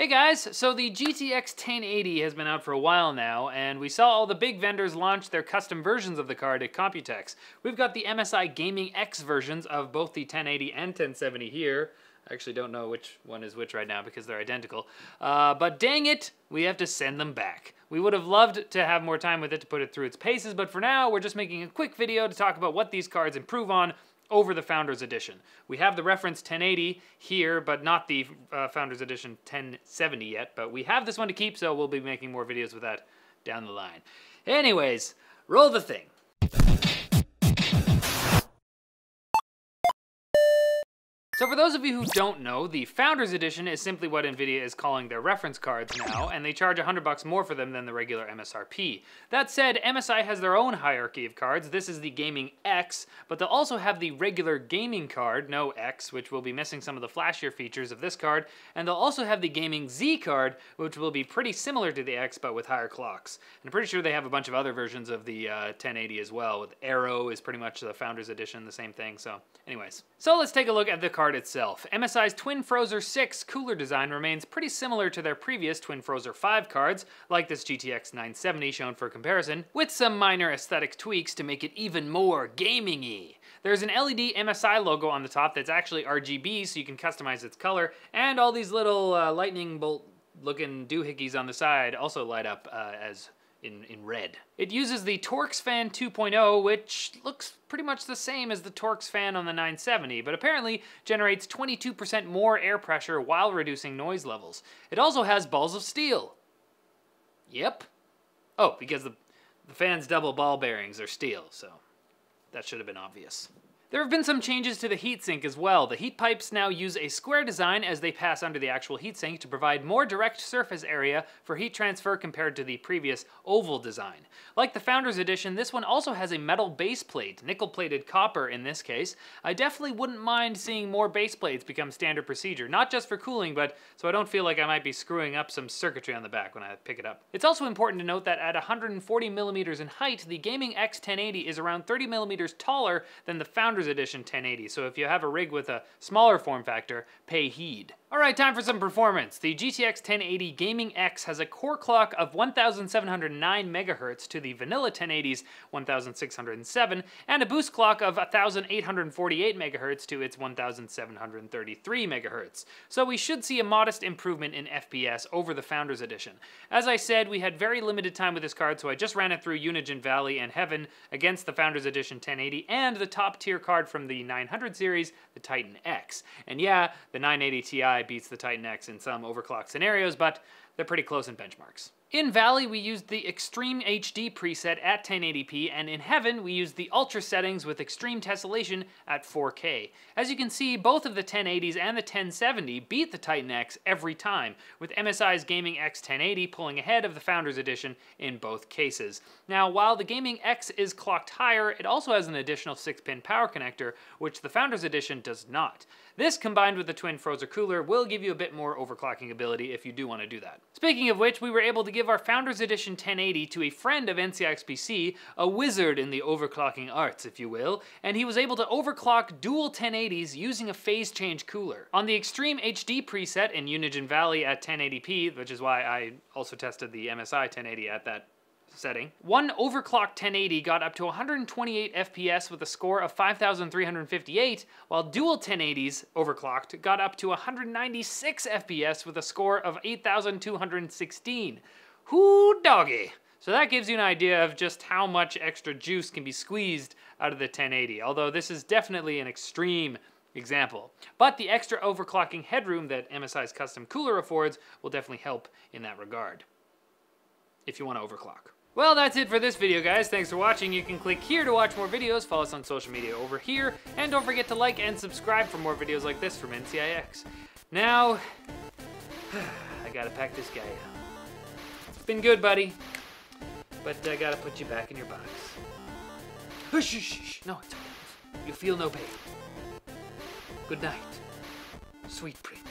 Hey guys, so the GTX 1080 has been out for a while now, and we saw all the big vendors launch their custom versions of the card at Computex. We've got the MSI Gaming X versions of both the 1080 and 1070 here. I actually don't know which one is which right now because they're identical. Uh, but dang it, we have to send them back. We would have loved to have more time with it to put it through its paces, but for now, we're just making a quick video to talk about what these cards improve on over the Founders Edition. We have the reference 1080 here, but not the uh, Founders Edition 1070 yet, but we have this one to keep, so we'll be making more videos with that down the line. Anyways, roll the thing. So for those of you who don't know, the Founders Edition is simply what NVIDIA is calling their reference cards now, and they charge 100 bucks more for them than the regular MSRP. That said, MSI has their own hierarchy of cards. This is the Gaming X, but they'll also have the regular gaming card, no X, which will be missing some of the flashier features of this card, and they'll also have the Gaming Z card, which will be pretty similar to the X, but with higher clocks. And I'm pretty sure they have a bunch of other versions of the uh, 1080 as well, with Aero is pretty much the Founders Edition, the same thing, so anyways. So let's take a look at the card itself. MSI's Twin Frozr 6 cooler design remains pretty similar to their previous Twin Frozr 5 cards, like this GTX 970 shown for comparison, with some minor aesthetic tweaks to make it even more gaming-y. There's an LED MSI logo on the top that's actually RGB, so you can customize its color, and all these little uh, lightning bolt looking doohickeys on the side also light up uh, as in, in red. It uses the Torx Fan 2.0, which looks pretty much the same as the Torx Fan on the 970, but apparently generates 22% more air pressure while reducing noise levels. It also has balls of steel. Yep. Oh, because the, the fan's double ball bearings are steel, so that should have been obvious. There have been some changes to the heatsink as well. The heat pipes now use a square design as they pass under the actual heatsink to provide more direct surface area for heat transfer compared to the previous oval design. Like the Founders Edition, this one also has a metal base plate, nickel-plated copper in this case. I definitely wouldn't mind seeing more base plates become standard procedure, not just for cooling, but so I don't feel like I might be screwing up some circuitry on the back when I pick it up. It's also important to note that at 140 millimeters in height, the Gaming X1080 is around 30 millimeters taller than the Founders Edition 1080, so if you have a rig with a smaller form factor, pay heed. Alright, time for some performance. The GTX 1080 Gaming X has a core clock of 1709 MHz to the vanilla 1080's 1607, and a boost clock of 1848 MHz to its 1733 MHz. So we should see a modest improvement in FPS over the Founders Edition. As I said, we had very limited time with this card, so I just ran it through Unigine Valley and Heaven against the Founders Edition 1080 and the top tier card from the 900 series, the Titan X. And yeah, the 980 Ti beats the Titan X in some overclock scenarios, but they're pretty close in benchmarks. In Valley, we used the Extreme HD preset at 1080p, and in Heaven, we used the Ultra settings with Extreme Tessellation at 4K. As you can see, both of the 1080s and the 1070 beat the Titan X every time, with MSI's Gaming X 1080 pulling ahead of the Founders Edition in both cases. Now, while the Gaming X is clocked higher, it also has an additional 6-pin power connector, which the Founders Edition does not. This, combined with the Twin Frozr cooler, will give you a bit more overclocking ability if you do want to do that. Speaking of which, we were able to give our Founders Edition 1080 to a friend of NCIXPC, a wizard in the overclocking arts, if you will, and he was able to overclock dual 1080s using a phase change cooler. On the Extreme HD preset in Unigine Valley at 1080p, which is why I also tested the MSI 1080 at that setting. One overclocked 1080 got up to 128 FPS with a score of 5,358, while dual 1080s overclocked got up to 196 FPS with a score of 8,216. Whoo doggy! So that gives you an idea of just how much extra juice can be squeezed out of the 1080, although this is definitely an extreme example. But the extra overclocking headroom that MSI's custom cooler affords will definitely help in that regard, if you want to overclock. Well, that's it for this video, guys. Thanks for watching. You can click here to watch more videos, follow us on social media over here, and don't forget to like and subscribe for more videos like this from NCIX. Now, I gotta pack this guy out. Been good, buddy, but I gotta put you back in your box. No, it's okay. You feel no pain. Good night, sweet prince.